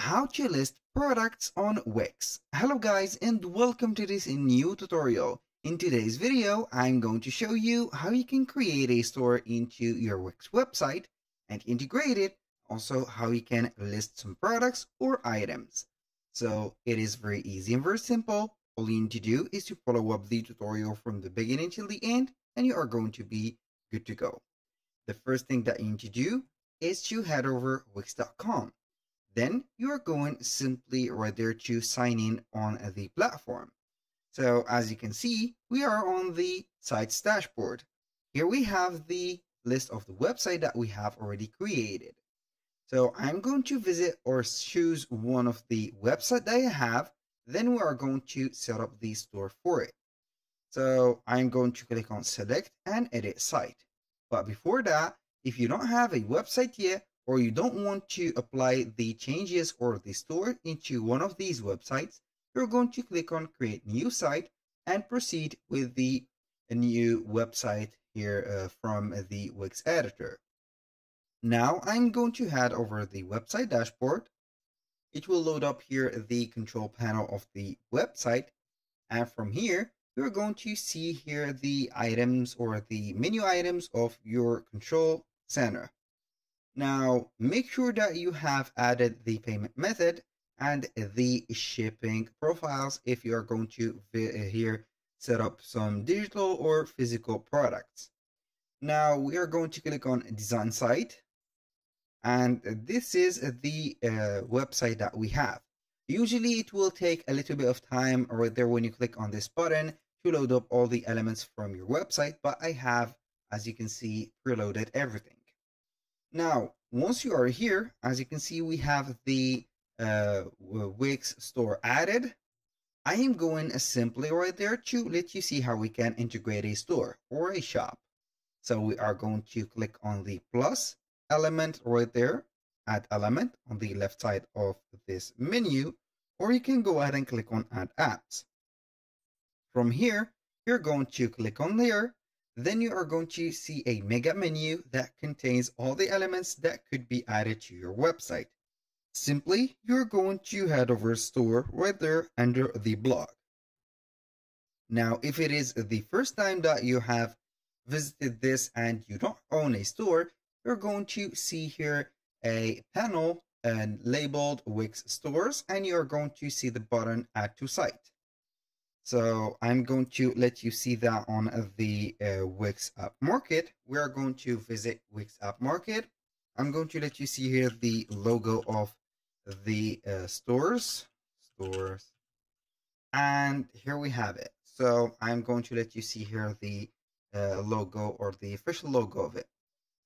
how to list products on Wix. Hello guys and welcome to this new tutorial. In today's video, I'm going to show you how you can create a store into your Wix website and integrate it. Also how you can list some products or items. So it is very easy and very simple. All you need to do is to follow up the tutorial from the beginning till the end and you are going to be good to go. The first thing that you need to do is to head over wix.com then you are going simply right there to sign in on the platform. So as you can see, we are on the site's dashboard. Here we have the list of the website that we have already created. So I'm going to visit or choose one of the website that I have. Then we are going to set up the store for it. So I'm going to click on select and edit site. But before that, if you don't have a website yet, or you don't want to apply the changes or the store into one of these websites, you're going to click on create new site and proceed with the new website here uh, from the Wix editor. Now I'm going to head over the website dashboard. It will load up here the control panel of the website. And from here, you're going to see here the items or the menu items of your control center. Now, make sure that you have added the payment method and the shipping profiles if you are going to here set up some digital or physical products. Now, we are going to click on design site and this is the uh, website that we have. Usually it will take a little bit of time right there when you click on this button to load up all the elements from your website, but I have, as you can see, preloaded everything. Now, once you are here, as you can see, we have the uh, Wix store added. I am going simply right there to let you see how we can integrate a store or a shop. So we are going to click on the plus element right there, add element on the left side of this menu, or you can go ahead and click on add apps. From here, you're going to click on there then you are going to see a mega menu that contains all the elements that could be added to your website. Simply, you're going to head over store right there under the blog. Now, if it is the first time that you have visited this and you don't own a store, you're going to see here a panel and labeled Wix stores and you're going to see the button add to site. So I'm going to let you see that on the uh, Wix App Market. We are going to visit Wix App Market. I'm going to let you see here the logo of the uh, stores. Stores. And here we have it. So I'm going to let you see here the uh, logo or the official logo of it.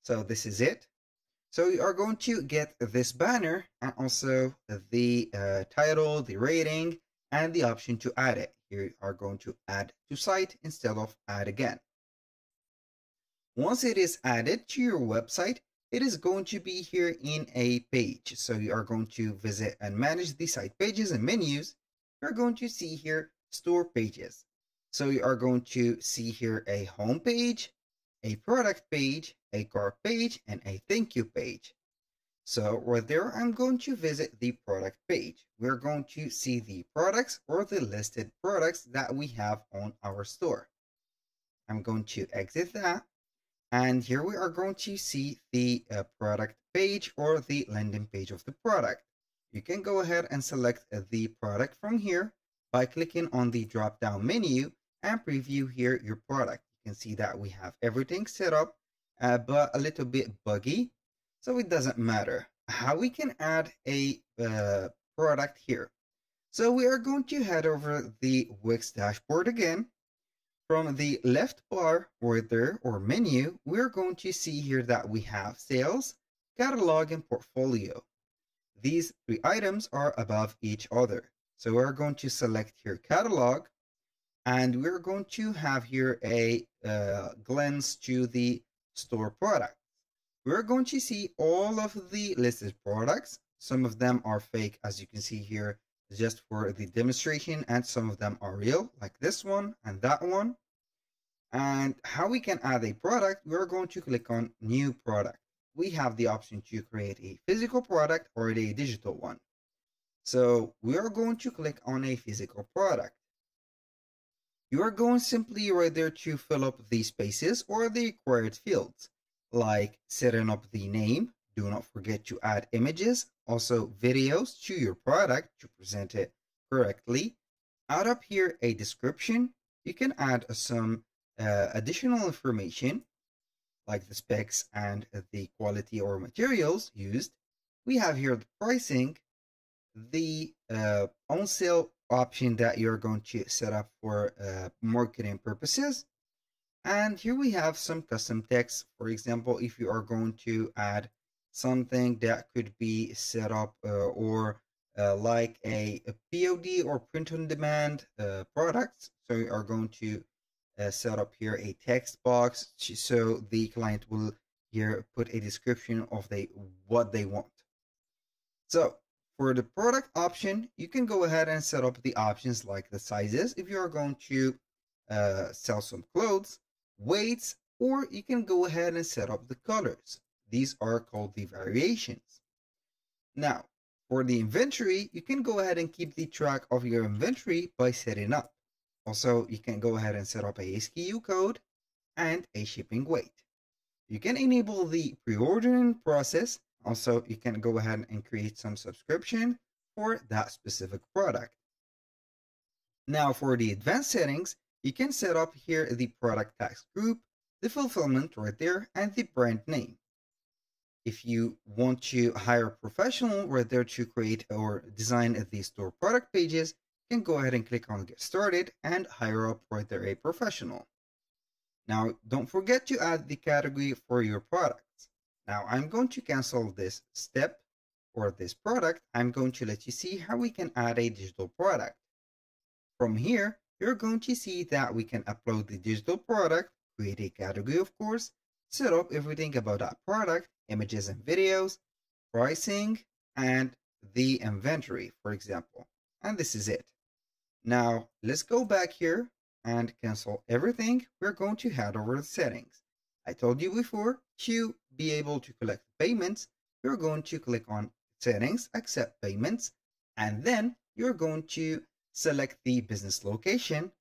So this is it. So you are going to get this banner and also the uh, title, the rating, and the option to add it. You are going to add to site instead of add again. Once it is added to your website, it is going to be here in a page. So you are going to visit and manage the site pages and menus. You're going to see here store pages. So you are going to see here a home page, a product page, a cart page, and a thank you page. So right there, I'm going to visit the product page. We're going to see the products or the listed products that we have on our store. I'm going to exit that. And here we are going to see the uh, product page or the landing page of the product. You can go ahead and select the product from here by clicking on the drop down menu and preview here your product. You can see that we have everything set up, uh, but a little bit buggy so it doesn't matter how we can add a uh, product here. So we are going to head over the Wix dashboard again. From the left bar right there or menu, we're going to see here that we have sales, catalog, and portfolio. These three items are above each other. So we're going to select here catalog and we're going to have here a uh, glance to the store product we're going to see all of the listed products. Some of them are fake, as you can see here, just for the demonstration, and some of them are real, like this one and that one. And how we can add a product, we're going to click on new product. We have the option to create a physical product or a digital one. So we are going to click on a physical product. You are going simply right there to fill up the spaces or the required fields, like setting up the name. Do not forget to add images, also videos to your product to present it correctly. Add up here a description. You can add some uh, additional information like the specs and the quality or materials used. We have here the pricing, the uh, on sale option that you're going to set up for uh, marketing purposes. And here we have some custom text. For example, if you are going to add something that could be set up uh, or uh, like a, a, POD or print on demand uh, products. So you are going to uh, set up here a text box so the client will here put a description of they what they want. So for the product option, you can go ahead and set up the options like the sizes if you are going to uh, sell some clothes, weights, or you can go ahead and set up the colors. These are called the variations. Now, for the inventory, you can go ahead and keep the track of your inventory by setting up. Also, you can go ahead and set up a SKU code and a shipping weight. You can enable the pre-ordering process. Also, you can go ahead and create some subscription for that specific product. Now for the advanced settings, you can set up here the product tax group, the fulfillment right there, and the brand name. If you want to hire a professional right there to create or design the store product pages, you can go ahead and click on get started and hire up right there a professional. Now, don't forget to add the category for your products. Now, I'm going to cancel this step for this product. I'm going to let you see how we can add a digital product. From here, you're going to see that we can upload the digital product, create a category, of course, set up everything about that product, images and videos, pricing, and the inventory, for example. And this is it. Now, let's go back here and cancel everything. We're going to head over the settings. I told you before, to be able to collect payments, you're going to click on settings, accept payments, and then you're going to select the business location.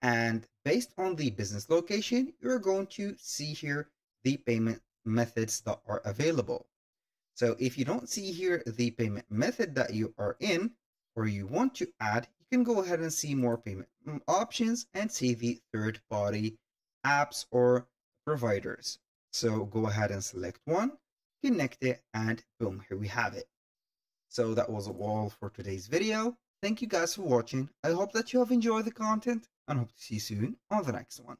And based on the business location, you're going to see here the payment methods that are available. So if you don't see here the payment method that you are in or you want to add, you can go ahead and see more payment mm, options and see the third party apps or providers. So go ahead and select one, connect it, and boom, here we have it. So that was all for today's video. Thank you guys for watching. I hope that you have enjoyed the content and hope to see you soon on the next one.